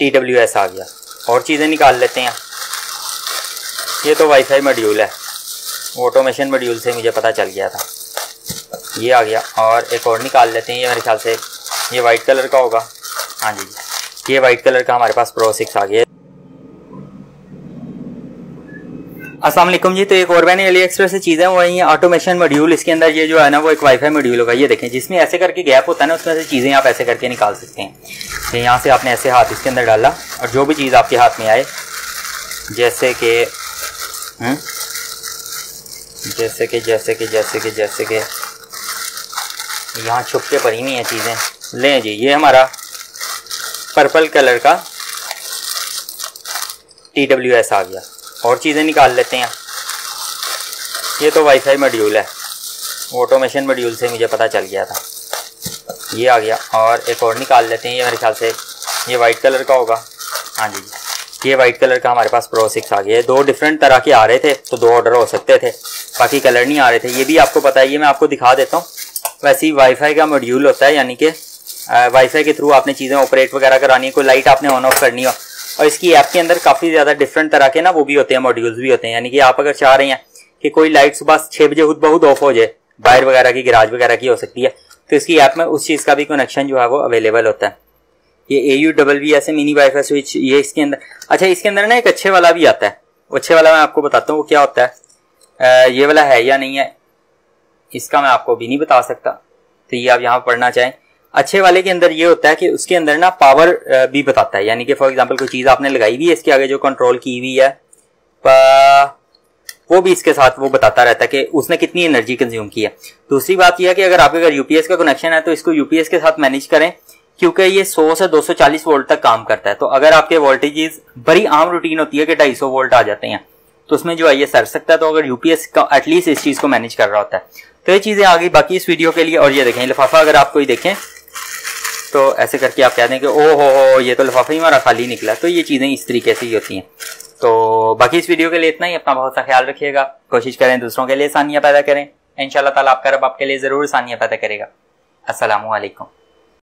T W S आ गया। और चीज़ें निकाल लेते हैं। ये तो वाईफाई मॉड्यूल है। ऑटोमेशन मॉड्यूल से मुझे पता चल गया था। ये आ गया। और एक और निकाल लेते हैं। ये मेरे ख्याल से ये वाइट कलर का होगा। हाँ जी। ये वाइट कलर का हमारे पास प्रो सिक्स आ गया। वालेकुम जी। तो एक और मैंने अली एक्सप्रेस से चीज़ें वो है ऑटोमेशन मॉड्यूल। इसके अंदर ये जो है ना वो एक वाईफाई मॉड्यूल होगा। ये देखें जिसमें ऐसे करके गैप होता है ना उसमें से चीज़ें आप ऐसे करके निकाल सकते हैं। तो यहाँ से आपने ऐसे हाथ इसके अंदर डाला और जो भी चीज़ आपके हाथ में आए जैसे कि हम्म, जैसे कि जैसे कि जैसे कि जैसे कि यहाँ छुप के पड़ी हुई हैं चीज़ें। लें जी ये हमारा पर्पल कलर का टी डब्ल्यू एस आ गया। और चीज़ें निकाल लेते हैं। ये तो वाईफाई मॉड्यूल है। ऑटोमेशन मॉड्यूल से मुझे पता चल गया था। ये आ गया और एक और निकाल लेते हैं। ये मेरे ख्याल से, ये वाइट कलर का होगा। हाँ जी। ये वाइट कलर का हमारे पास प्रो सिक्स आ गया है। दो डिफरेंट तरह के आ रहे थे तो दो ऑर्डर हो सकते थे। बाकी कलर नहीं आ रहे थे। ये भी आपको पता है, ये मैं आपको दिखा देता हूँ। वैसे ही वाईफाई का मॉड्यूल होता है, यानी कि वाईफाई के थ्रू आपने चीज़ें ऑपरेट वगैरह करानी है, कोई लाइट आपने ऑन ऑफ़ करनी हो और इसकी ऐप के अंदर काफ़ी ज़्यादा डिफरेंट तरह के ना वो भी होते हैं मॉड्यूल्स भी होते हैं। यानी कि आप अगर चाह रहे हैं कि कोई लाइट सुबह छः बजे खुद बहुत ऑफ़ हो जाए वायर वगैरह की गिराज वगैरह की हो सकती है तो इसकी ऐप में उस चीज़ का भी कनेक्शन जो है वो अवेलेबल होता है। ये ए यू डबल वी ऐसे मिनी वाईफाई स्विच ये इसके अंदर अच्छा इसके अंदर ना एक अच्छे वाला भी आता है। अच्छे वाला मैं आपको बताता हूँ वो क्या होता है? आ, ये वाला है या नहीं है इसका मैं आपको भी नहीं बता सकता। तो ये आप यहाँ पढ़ना चाहें। अच्छे वाले के अंदर ये होता है कि उसके अंदर ना पावर भी बताता है। यानी कि फॉर एग्जांपल कोई चीज़ आपने लगाई हुई है, इसके आगे जो कंट्रोल की हुई है वो भी इसके साथ वो बताता रहता है कि उसने कितनी एनर्जी कंज्यूम की है। दूसरी बात यह है कि अगर आपके अगर यूपीएस का कनेक्शन है तो इसको यूपीएस के साथ मैनेज करें, क्योंकि ये 100 से 240 वोल्ट तक काम करता है। तो अगर आपके वोल्टेजेस बड़ी आम रूटीन होती है कि 250 वोल्ट आ जाते हैं तो उसमें जो है ये सर सकता है। तो अगर यूपीएस का एटलीस्ट इस चीज़ को मैनेज कर रहा होता है। तो ये चीज़ें आ गई बाकी इस वीडियो के लिए, और ये देखें लिफाफा अगर आप कोई देखें तो ऐसे करके आप कह दें कि ओ हो ये तो लिफाफा ही हमारा खाली निकला। तो ये चीज़ें इस तरीके से ही होती हैं। तो बाकी इस वीडियो के लिए इतना ही। अपना बहुत सा ख्याल रखिएगा। कोशिश करें दूसरों के लिए आसानियाँ पैदा करें। इन ताला आपका रब आपके लिए ज़रूर आसानियाँ पैदा करेगा। असलकम